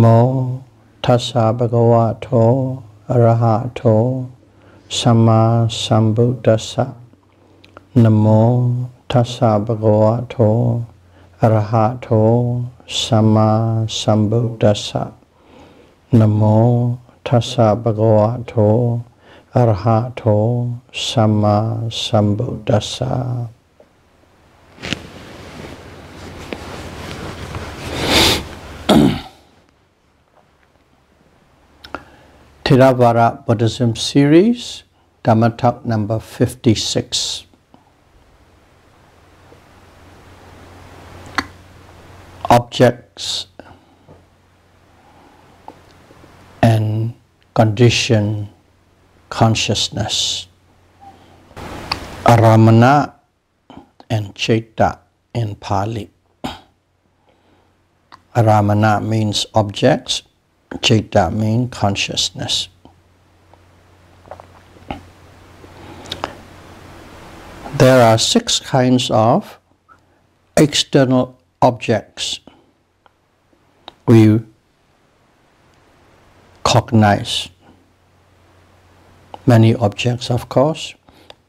နမောသစ္စာဘဂဝတောအရဟတောသမ္မာသမ္ဗုဒ္ဓัสสะနမောသစ္စာဘဂဝတောအရဟတောသမ္မာသမ္ဗုဒ္ဓัสสะနမောသစ္စာဘဂဝတောအရဟတောသမ္မာသမ္ဗုဒ္ဓัสสะ Theravada Buddhism series, Dhamma talk number 56. Objects and condition consciousness. Aramana and Citta in Pali. Aramana means objects Means consciousness. There are six kinds of external objects we cognize. Many objects, of course,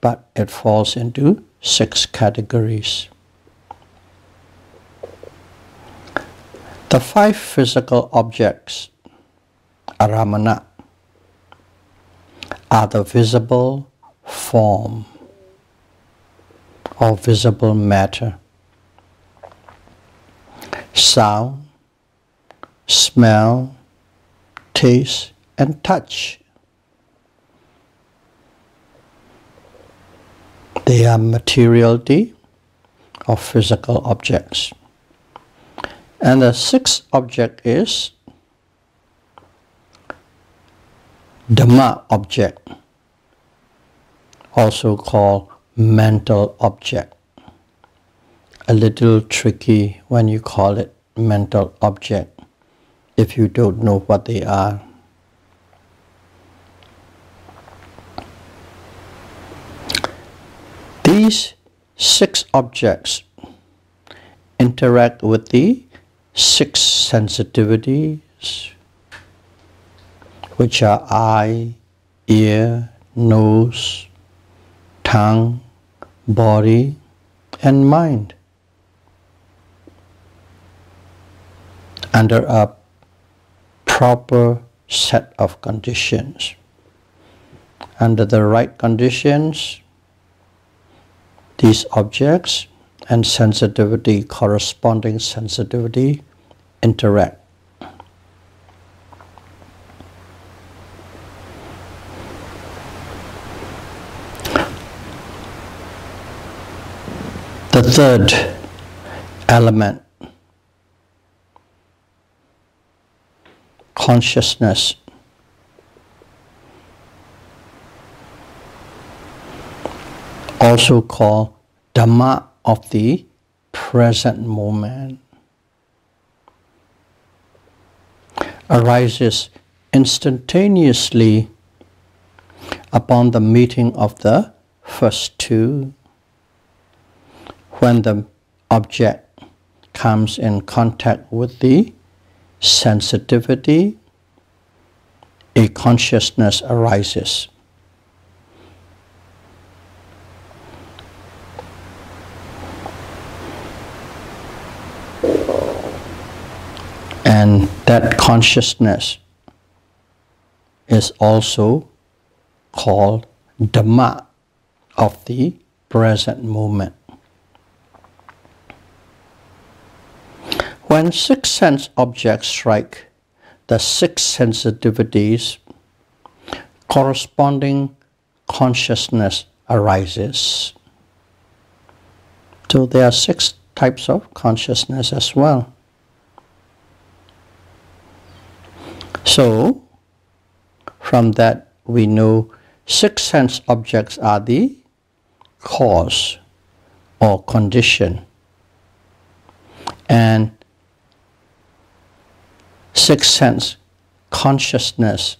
but it falls into six categories. The five physical objects aramana are the visible form or visible matter. Sound, smell, taste, and touch. They are materiality of physical objects. And the sixth object is Dhamma object, also called mental object. A little tricky when you call it mental object if you don't know what they are. These six objects interact with the six sensitivities which are eye, ear, nose, tongue, body, and mind. Under a proper set of conditions. Under the right conditions, these objects and sensitivity, corresponding sensitivity, interact. The third element, consciousness. Also called Dhamma of the present moment, arises instantaneously upon the meeting of the first two when the object comes in contact with the sensitivity, a consciousness arises. And that consciousness is also called Dhamma of the present moment. When six sense objects strike the six sensitivities, corresponding consciousness arises. So there are six types of consciousness as well. So, from that we know six sense objects are the cause or condition. And six sense consciousness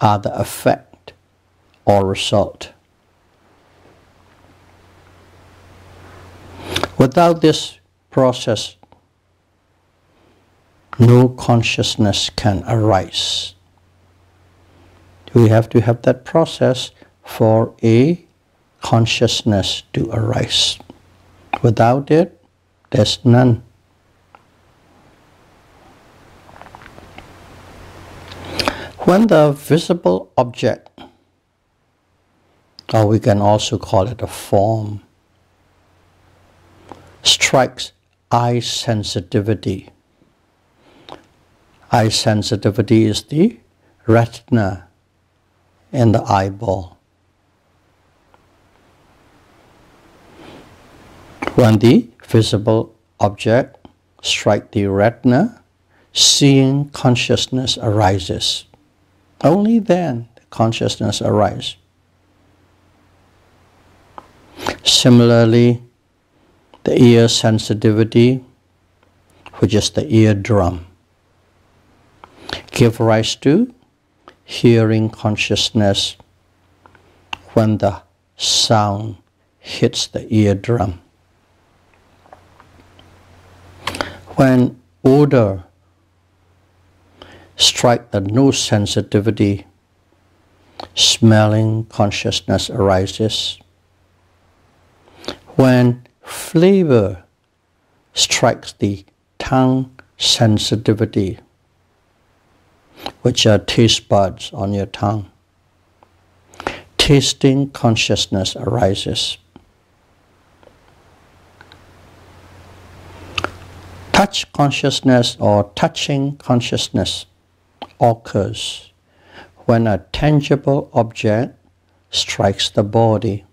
are the effect or result. Without this process, no consciousness can arise. We have to have that process for a consciousness to arise. Without it, there's none. When the visible object, or we can also call it a form, strikes eye sensitivity. Eye sensitivity is the retina in the eyeball. When the visible object strikes the retina, seeing consciousness arises. Only then consciousness arises. Similarly, the ear sensitivity, which is the eardrum, give rise to hearing consciousness when the sound hits the eardrum. When odor strike the nose sensitivity, smelling consciousness arises. When flavor strikes the tongue sensitivity, which are taste buds on your tongue, tasting consciousness arises. Touch consciousness or touching consciousness occurs when a tangible object strikes the body.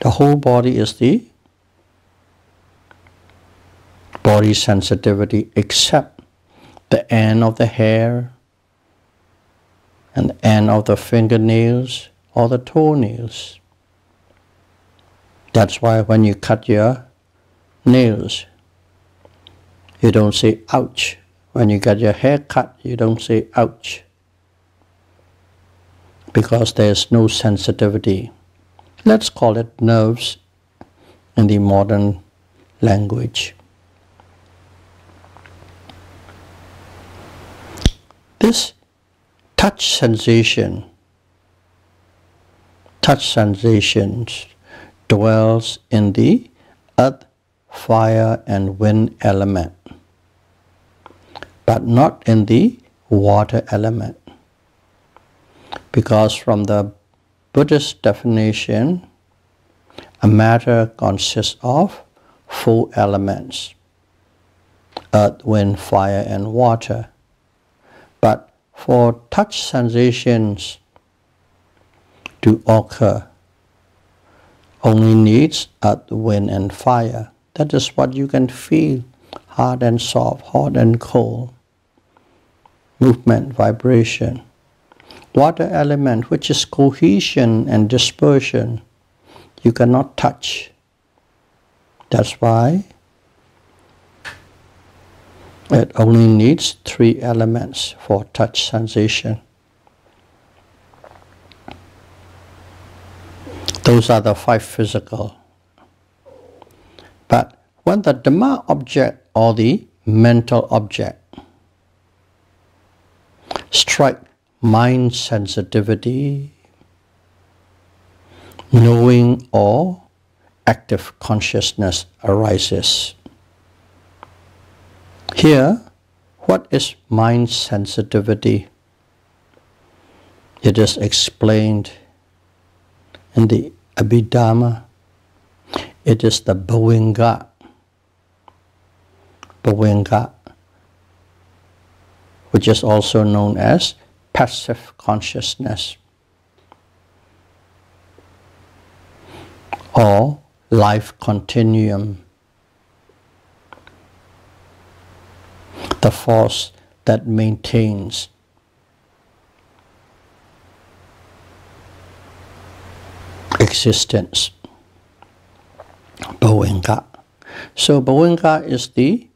The whole body is the body sensitivity except the end of the hair and the end of the fingernails or the toenails. That's why when you cut your nails, you don't say ouch when you get your hair cut, you don't say ouch because there's no sensitivity. Let's call it nerves in the modern language. This touch sensation, touch sensations dwells in the earth, fire and wind element but not in the water element. Because from the Buddhist definition, a matter consists of four elements earth, wind, fire, and water. But for touch sensations to occur, only needs earth, wind, and fire. That is what you can feel hard and soft, hot and cold movement, vibration. Water element, which is cohesion and dispersion, you cannot touch. That's why it only needs three elements for touch sensation. Those are the five physical. But when the Dhamma object or the mental object strike mind sensitivity, knowing or active consciousness arises. Here, what is mind sensitivity? It is explained in the Abhidharma. It is the Bhavanga. Bhavanga which is also known as passive consciousness or life continuum. The force that maintains existence. Bhavanga. So Bhavanga is the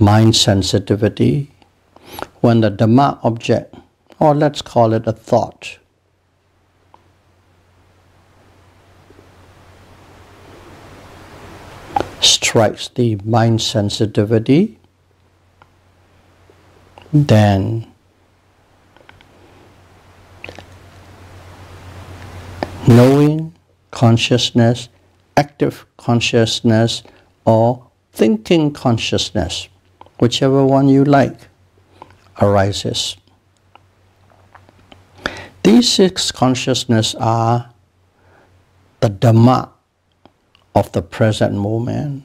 mind sensitivity, when the Dhamma object, or let's call it a thought, strikes the mind sensitivity, then knowing consciousness, active consciousness, or thinking consciousness, whichever one you like, arises. These six consciousness are the Dhamma of the present moment.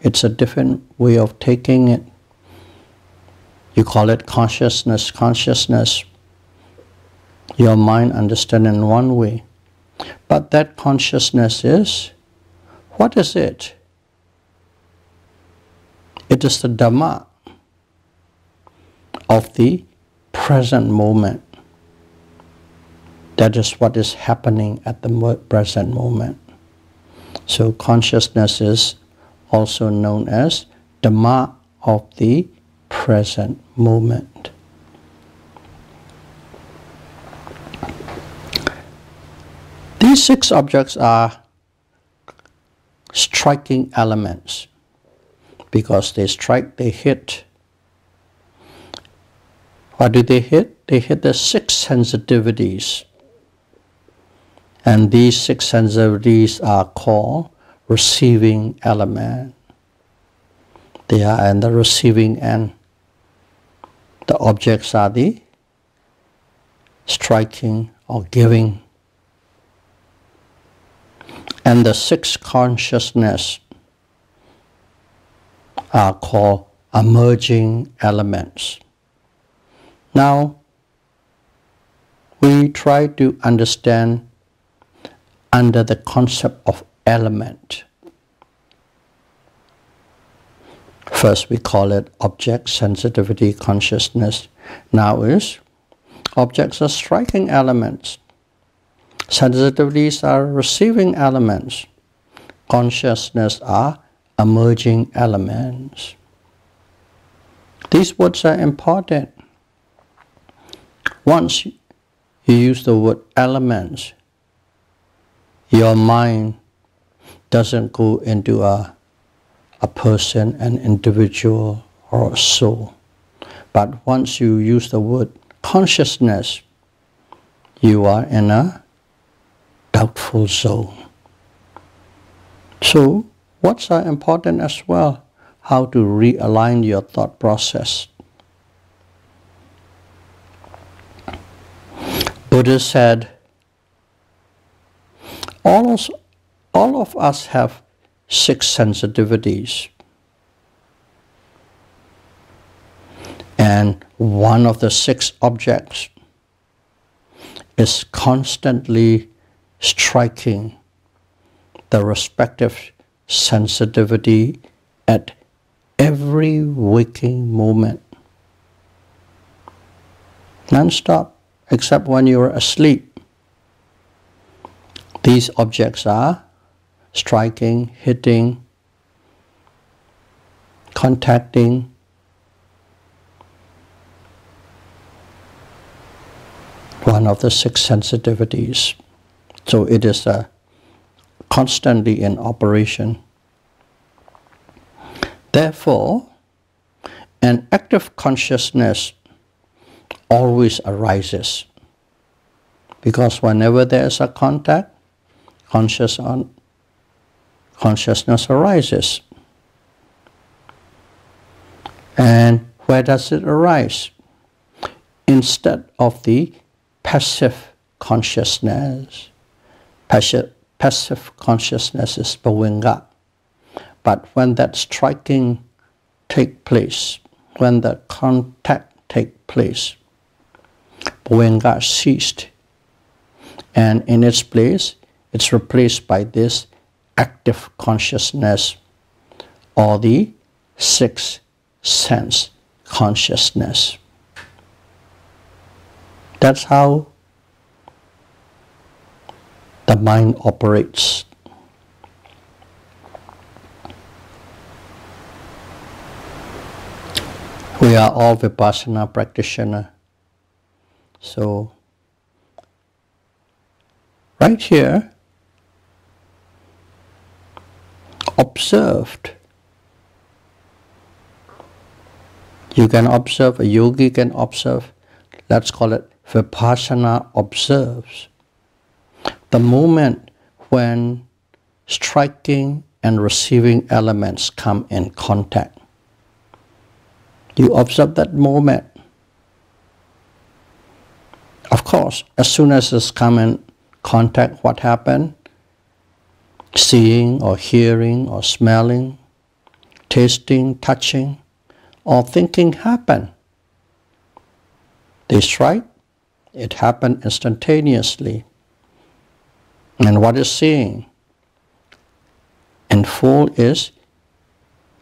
It's a different way of taking it. You call it consciousness, consciousness. Your mind understand in one way. But that consciousness is, what is it? It is the Dhamma of the present moment. That is what is happening at the present moment. So consciousness is also known as Dhamma of the present moment. These six objects are striking elements because they strike, they hit. What do they hit? They hit the six sensitivities. And these six sensitivities are called receiving element. They are in the receiving end. The objects are the striking or giving and the six consciousness are called emerging elements. Now, we try to understand under the concept of element. First, we call it object sensitivity consciousness. Now is objects are striking elements. Sensitivities are receiving elements. Consciousness are emerging elements. These words are important. Once you use the word elements, your mind doesn't go into a, a person, an individual, or a soul. But once you use the word consciousness, you are in a doubtful zone. So, what's are important as well? How to realign your thought process. Buddha said, all of, all of us have six sensitivities. And one of the six objects is constantly striking the respective sensitivity at every waking moment. Non-stop, except when you're asleep. These objects are striking, hitting, contacting, one of the six sensitivities. So it is uh, constantly in operation. Therefore, an active consciousness always arises because whenever there is a contact, conscious on, consciousness arises. And where does it arise? Instead of the passive consciousness, passive, passive consciousness is bhavanga. But when that striking take place, when the contact take place, bhavanga ceased. And in its place, it's replaced by this active consciousness or the sixth sense consciousness. That's how the mind operates. We are all Vipassana practitioner. So, right here, observed. You can observe, a yogi can observe, let's call it vipassana observes. The moment when striking and receiving elements come in contact. You observe that moment. Of course, as soon as it's come in contact, what happened? Seeing or hearing or smelling, tasting, touching, or thinking happen. They strike, it happened instantaneously. And what is seeing? And full is,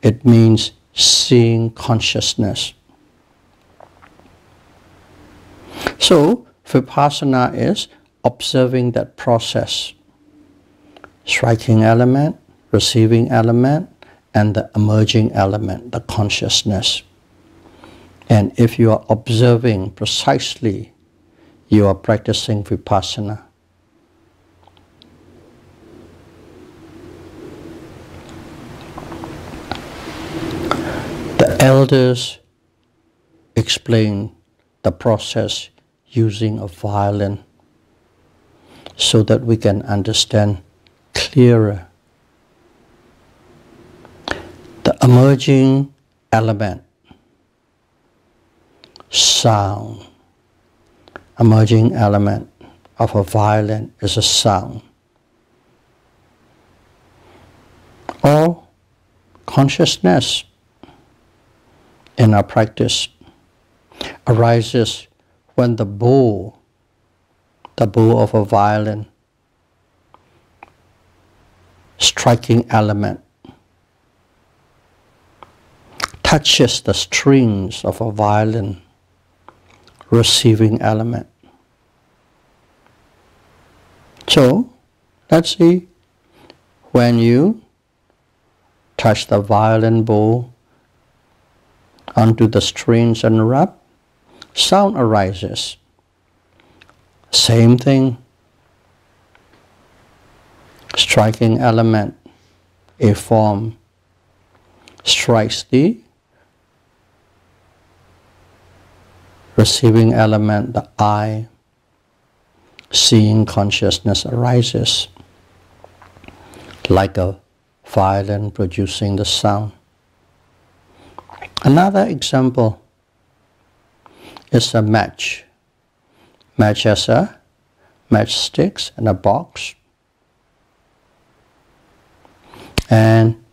it means seeing consciousness. So, Vipassana is observing that process. Striking element, receiving element, and the emerging element, the consciousness. And if you are observing precisely, you are practicing Vipassana. The elders explain the process using a violin so that we can understand clearer. The emerging element, sound, emerging element of a violin is a sound. Or consciousness in our practice arises when the bow, the bow of a violin, striking element, touches the strings of a violin, receiving element. So, let's see, when you touch the violin bow onto the strings and rub, sound arises. Same thing. Striking element, a form, strikes the receiving element, the eye, seeing consciousness arises like a violin producing the sound. Another example is a match. Match has a matchsticks and a box. And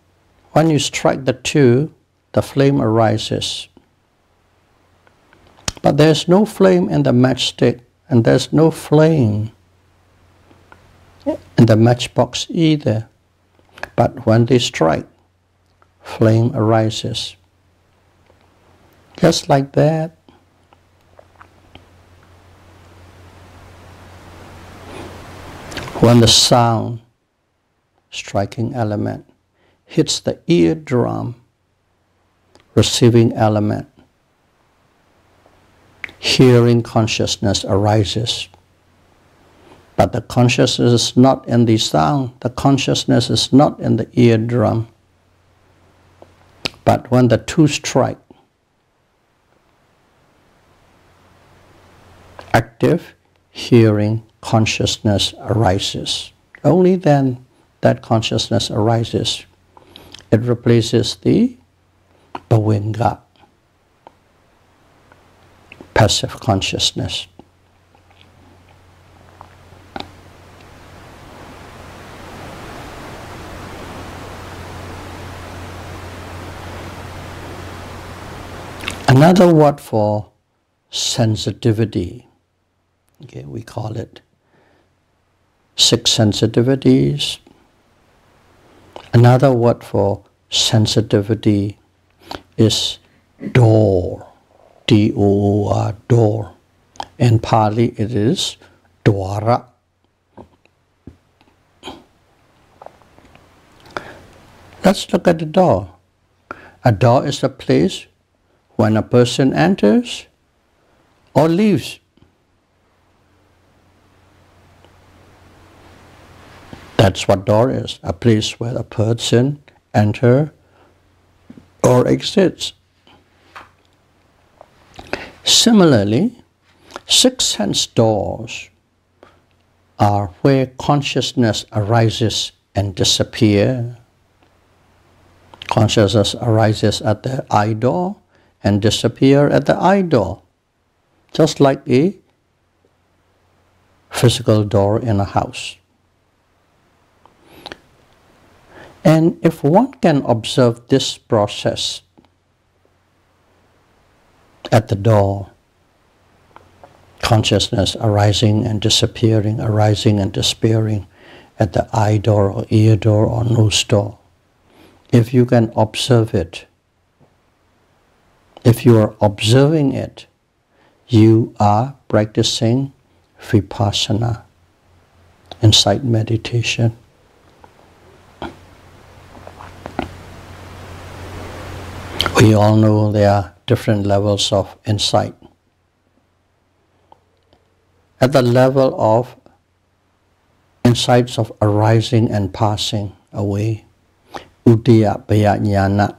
when you strike the two, the flame arises. But there's no flame in the matchstick, and there's no flame in the matchbox either. But when they strike, flame arises. Just like that. When the sound, striking element, hits the eardrum, receiving element, hearing consciousness arises. But the consciousness is not in the sound, the consciousness is not in the eardrum. But when the two strike, active hearing consciousness arises. Only then that consciousness arises. It replaces the bhavanga, passive consciousness. Another word for sensitivity Okay, we call it six sensitivities. Another word for sensitivity is door, D-O-O-R, door. In Pali it is dwara. Let's look at the door. A door is a place when a person enters or leaves. That's what door is, a place where a person enter or exits. Similarly, six sense doors are where consciousness arises and disappears. Consciousness arises at the eye door and disappear at the eye door, just like a physical door in a house. And if one can observe this process at the door, consciousness arising and disappearing, arising and disappearing at the eye door or ear door or nose door, if you can observe it, if you are observing it, you are practicing vipassana, insight meditation. We all know there are different levels of insight. At the level of insights of arising and passing away, Udaya Bhaya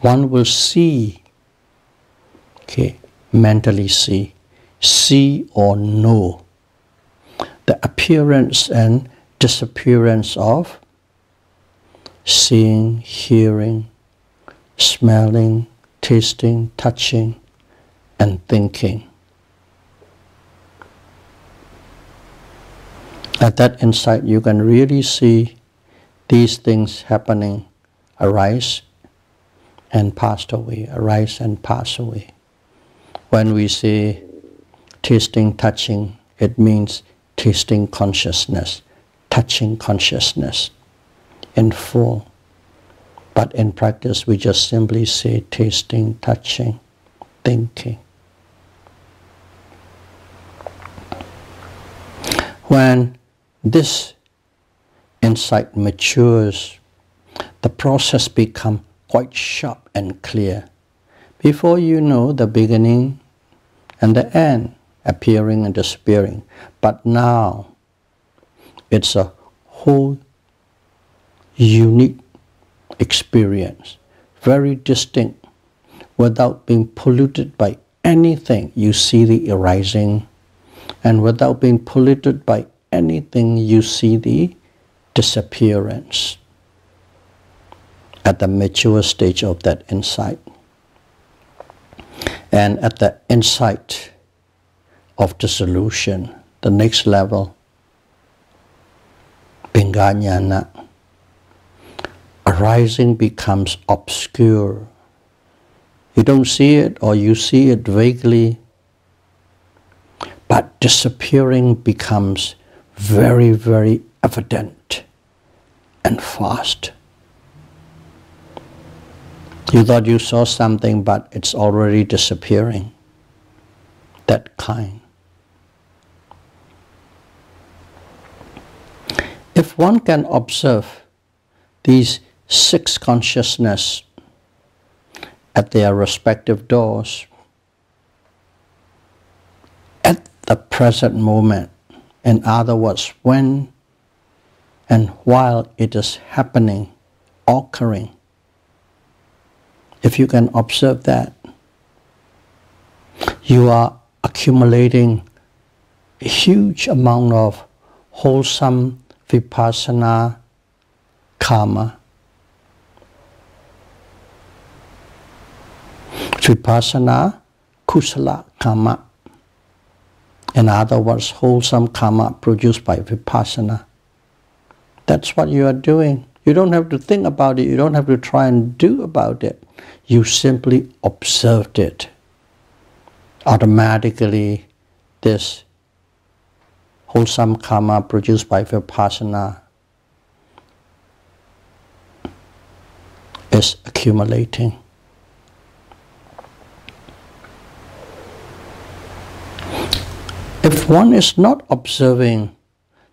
one will see, okay, mentally see, see or know the appearance and disappearance of seeing, hearing, smelling, tasting, touching, and thinking. At that insight, you can really see these things happening arise and pass away, arise and pass away. When we say tasting, touching, it means tasting consciousness, touching consciousness in full. But in practice, we just simply say tasting, touching, thinking. When this insight matures, the process becomes quite sharp and clear. Before you know the beginning and the end, appearing and disappearing. But now, it's a whole unique experience, very distinct, without being polluted by anything. You see the arising, and without being polluted by anything, you see the disappearance at the mature stage of that insight. And at the insight of dissolution, the next level, Pinganyana, arising becomes obscure. You don't see it or you see it vaguely, but disappearing becomes very, very evident and fast. You thought you saw something, but it's already disappearing. That kind. If one can observe these six consciousness at their respective doors, at the present moment, in other words, when and while it is happening, occurring, if you can observe that, you are accumulating a huge amount of wholesome vipassana karma. Vipassana kusala karma. In other words, wholesome karma produced by vipassana. That's what you are doing. You don't have to think about it. You don't have to try and do about it. You simply observed it. Automatically, this wholesome karma produced by vipassana is accumulating. If one is not observing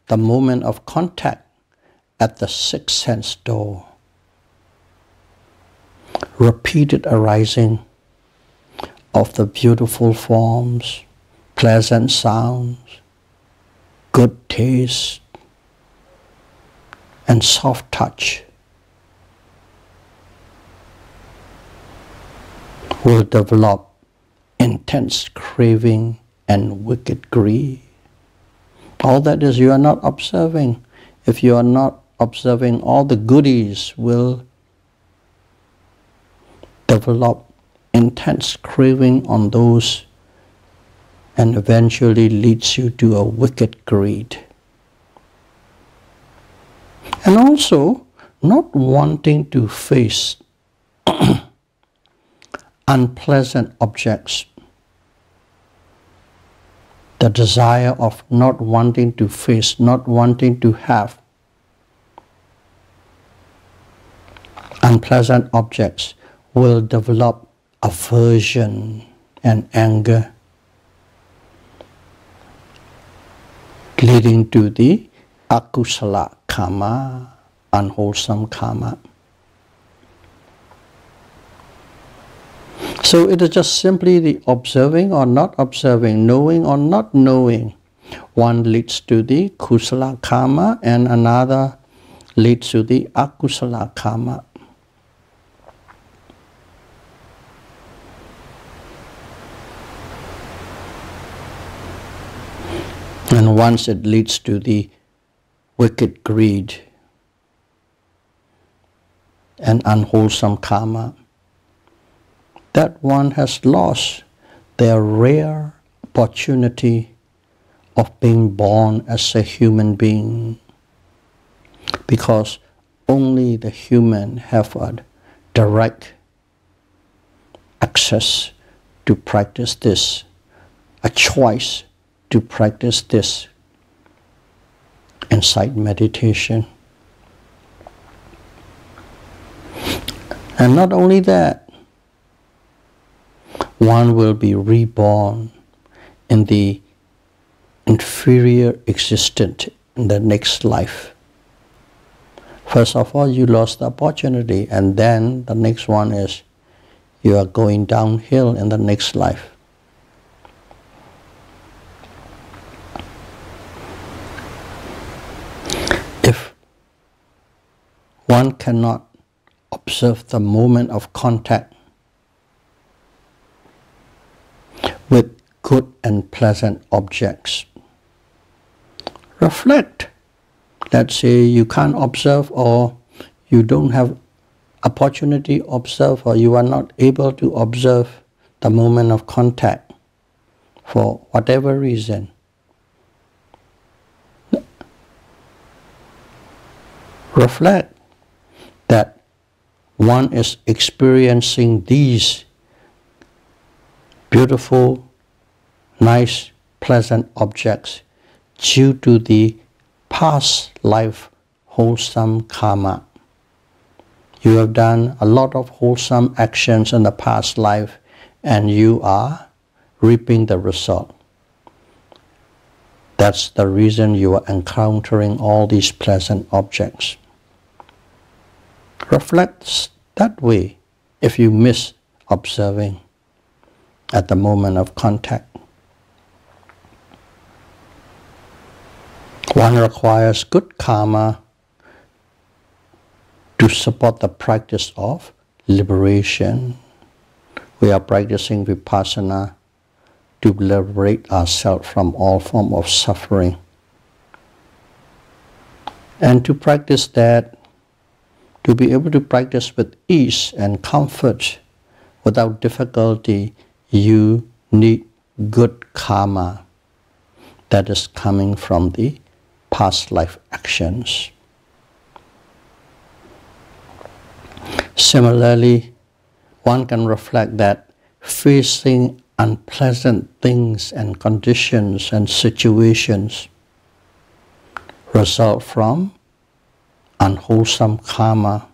the moment of contact at the sixth sense door. Repeated arising of the beautiful forms, pleasant sounds, good taste, and soft touch will develop intense craving and wicked greed. All that is you are not observing. If you are not observing, all the goodies will develop intense craving on those and eventually leads you to a wicked greed. And also, not wanting to face unpleasant objects. The desire of not wanting to face, not wanting to have unpleasant objects will develop aversion and anger, leading to the akusala karma, unwholesome karma. So it is just simply the observing or not observing, knowing or not knowing. One leads to the kusala karma and another leads to the akusala karma. And once it leads to the wicked greed and unwholesome karma, that one has lost their rare opportunity of being born as a human being because only the human have a direct access to practice this, a choice to practice this insight meditation. And not only that, one will be reborn in the inferior existence in the next life. First of all, you lost the opportunity, and then the next one is you are going downhill in the next life. If one cannot observe the moment of contact with good and pleasant objects. Reflect. Let's say you can't observe or you don't have opportunity to observe or you are not able to observe the moment of contact for whatever reason. Reflect that one is experiencing these beautiful, nice, pleasant objects due to the past life wholesome karma. You have done a lot of wholesome actions in the past life and you are reaping the result. That's the reason you are encountering all these pleasant objects. Reflect that way if you miss observing at the moment of contact. One requires good karma to support the practice of liberation. We are practicing vipassana to liberate ourselves from all form of suffering. And to practice that, to be able to practice with ease and comfort without difficulty, you need good karma that is coming from the past life actions. Similarly, one can reflect that facing unpleasant things and conditions and situations result from unwholesome karma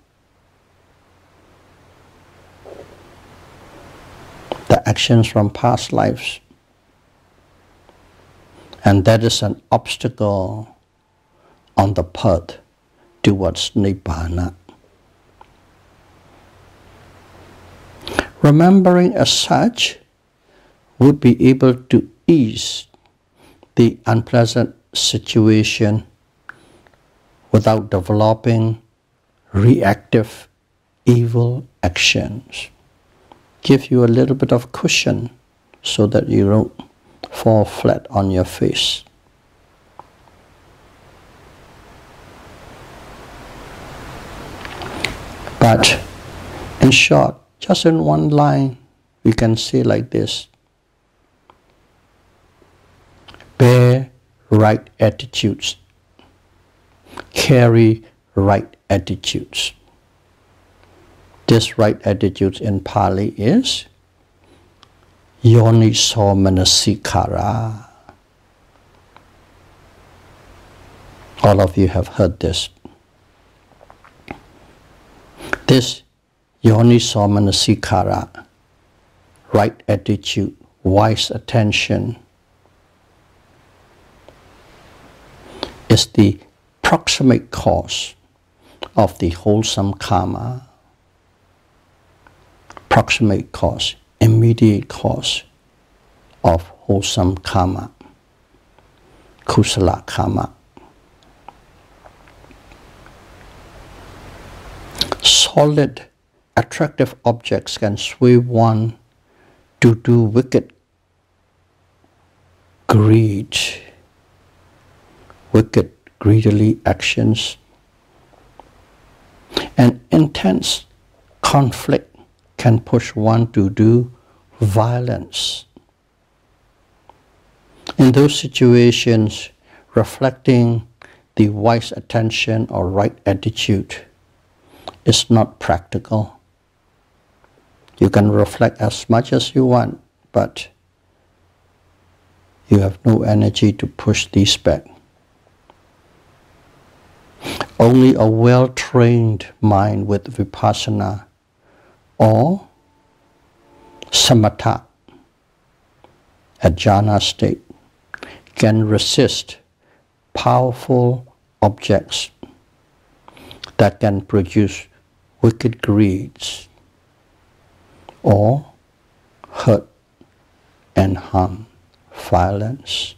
the actions from past lives. And that is an obstacle on the path towards Nibbana. Remembering as such would be able to ease the unpleasant situation without developing reactive evil actions. Give you a little bit of cushion so that you don't fall flat on your face. But in short, just in one line, we can say like this bear right attitudes, carry right attitudes. This right attitude in Pali is Yoniso Manasikara. All of you have heard this. This Yoniso Manasikara, right attitude, wise attention, is the proximate cause of the wholesome karma. Proximate cause, immediate cause of wholesome karma, kusala karma. Solid, attractive objects can sway one to do wicked greed wicked, greedily actions. And intense conflict can push one to do violence. In those situations, reflecting the wise attention or right attitude is not practical. You can reflect as much as you want, but you have no energy to push these back. Only a well trained mind with vipassana or samatha, a jhana state, can resist powerful objects that can produce wicked greeds or hurt and harm, violence.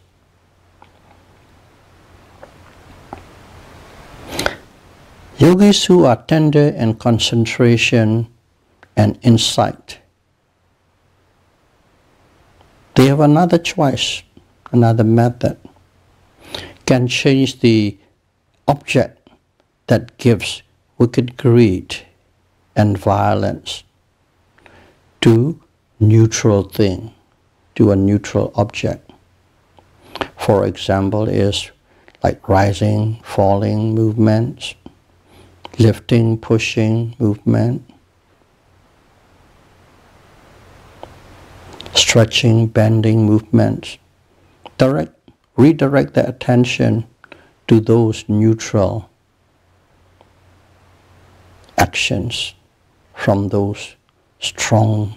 Yogis who are tender in concentration and insight, they have another choice, another method, can change the object that gives wicked greed and violence to neutral thing, to a neutral object. For example, is like rising, falling movements, lifting, pushing movement, stretching, bending movements. Direct, redirect the attention to those neutral actions from those strong,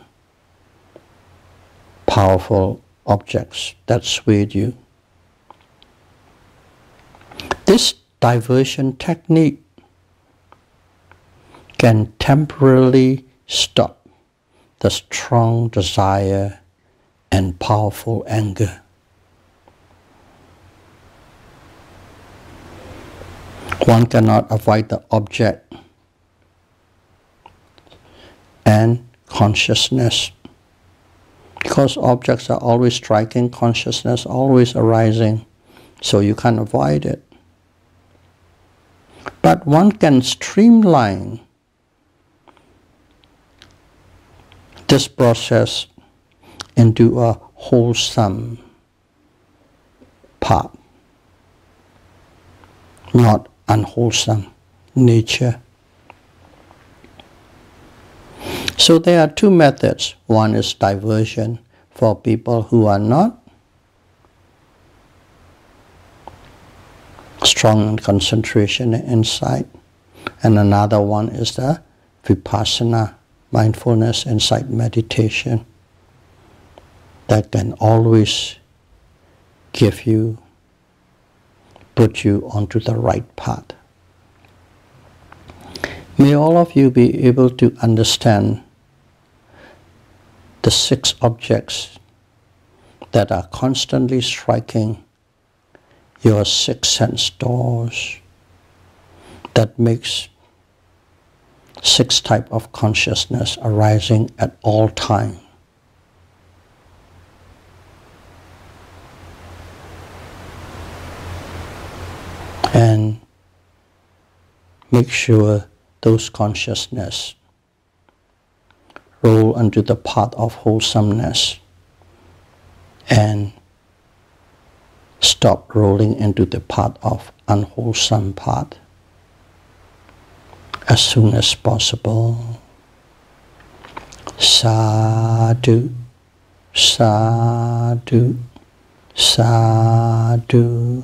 powerful objects that swayed you. This diversion technique can temporarily stop the strong desire and powerful anger. One cannot avoid the object and consciousness because objects are always striking, consciousness always arising, so you can't avoid it. But one can streamline this process into a wholesome part, not unwholesome nature. So there are two methods. One is diversion for people who are not strong in concentration and insight. And another one is the vipassana mindfulness, insight meditation that can always give you, put you onto the right path. May all of you be able to understand the six objects that are constantly striking your six sense doors that makes six type of consciousness arising at all time. And make sure those consciousness roll onto the path of wholesomeness and stop rolling into the path of unwholesome path as soon as possible. Sadhu, sadhu, sadhu.